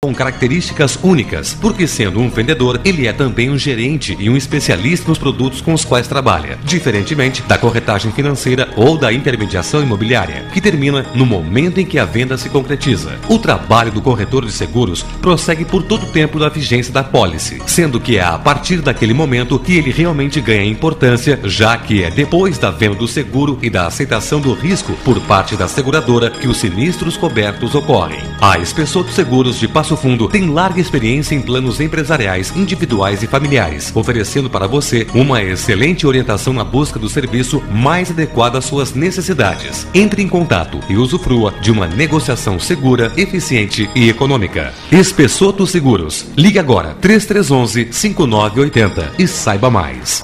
com características únicas, porque sendo um vendedor, ele é também um gerente e um especialista nos produtos com os quais trabalha, diferentemente da corretagem financeira ou da intermediação imobiliária, que termina no momento em que a venda se concretiza. O trabalho do corretor de seguros prossegue por todo o tempo da vigência da pólice, sendo que é a partir daquele momento que ele realmente ganha importância, já que é depois da venda do seguro e da aceitação do risco por parte da seguradora que os sinistros cobertos ocorrem. A Espessoto Seguros de Fundo tem larga experiência em planos empresariais, individuais e familiares, oferecendo para você uma excelente orientação na busca do serviço mais adequado às suas necessidades. Entre em contato e usufrua de uma negociação segura, eficiente e econômica. Espessoto Seguros. Ligue agora 3311 5980 e saiba mais.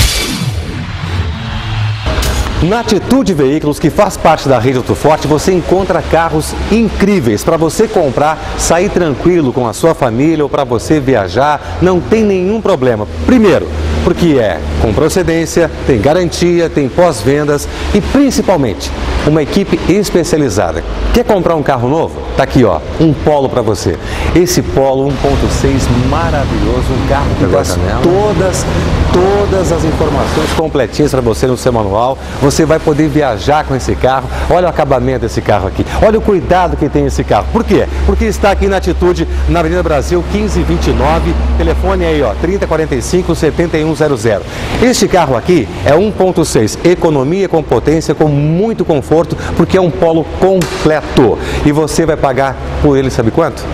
Na Atitude Veículos, que faz parte da rede Autoforte, você encontra carros incríveis para você comprar, sair tranquilo com a sua família ou para você viajar, não tem nenhum problema. Primeiro, porque é com procedência, tem garantia, tem pós-vendas e principalmente uma equipe especializada. Quer comprar um carro novo? Tá aqui, ó, um Polo para você. Esse Polo 1.6 maravilhoso, um carro que traz todas, todas as informações completinhas para você no seu manual. Você vai poder viajar com esse carro. Olha o acabamento desse carro aqui. Olha o cuidado que tem esse carro. Por quê? Porque está aqui na Atitude, na Avenida Brasil 1529. Telefone aí, ó, 3045 7100. Este carro aqui é 1.6, economia com potência, com muito conforto, porque é um Polo completo. E você vai pagar por ele, sabe quanto?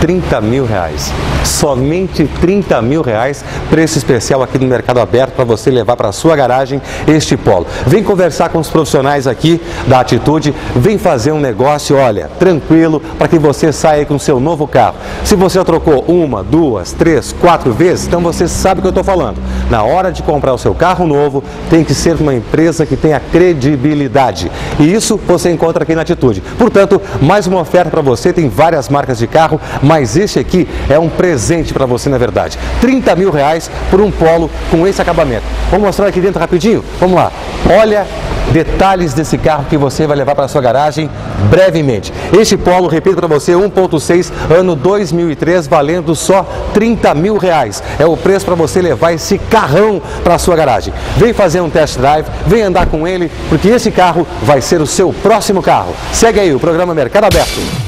30 mil reais. Somente 30 mil reais, preço especial aqui no Mercado Aberto para você levar para a sua garagem este polo. Vem conversar com os profissionais aqui da Atitude, vem fazer um negócio, olha, tranquilo, para que você saia com seu novo carro. Se você trocou uma, duas, três, quatro vezes, então você sabe o que eu estou falando. Na hora de comprar o seu carro novo, tem que ser uma empresa que tenha credibilidade. E isso você encontra aqui na Atitude. Portanto, mais uma oferta para você, tem várias marcas de carro, mas este aqui é um presente para você, na verdade. 30 mil reais por um polo com esse acabamento. Vamos mostrar aqui dentro rapidinho? Vamos lá. Olha detalhes desse carro que você vai levar para sua garagem brevemente. Este Polo, repito para você, 1.6, ano 2003, valendo só 30 mil reais. É o preço para você levar esse carrão para sua garagem. Vem fazer um test drive, vem andar com ele, porque esse carro vai ser o seu próximo carro. Segue aí o programa Mercado Aberto.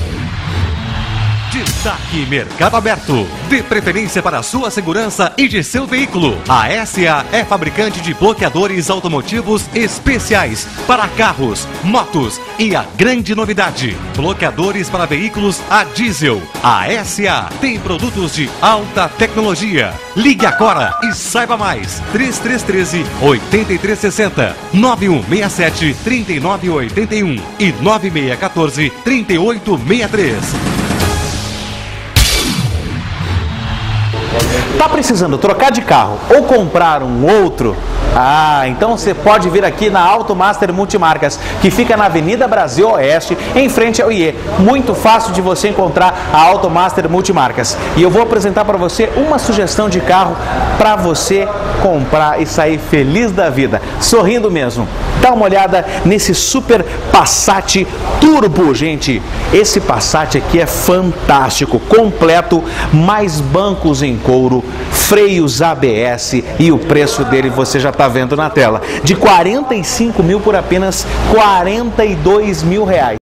Destaque Mercado Aberto. Dê preferência para a sua segurança e de seu veículo. A SA é fabricante de bloqueadores automotivos especiais para carros, motos e a grande novidade: bloqueadores para veículos a diesel. A SA tem produtos de alta tecnologia. Ligue agora e saiba mais. 3313 8360 9167 3981 e 9614 3863. Tá precisando trocar de carro ou comprar um outro? Ah, então você pode vir aqui na Auto Master Multimarcas, que fica na Avenida Brasil Oeste, em frente ao IE. Muito fácil de você encontrar a Auto Master Multimarcas. E eu vou apresentar para você uma sugestão de carro para você comprar e sair feliz da vida, sorrindo mesmo. Dá uma olhada nesse Super Passat Turbo, gente. Esse Passat aqui é fantástico, completo, mais bancos em couro, freios ABS e o preço dele você já está vendo na tela. De 45 mil por apenas 42 mil reais.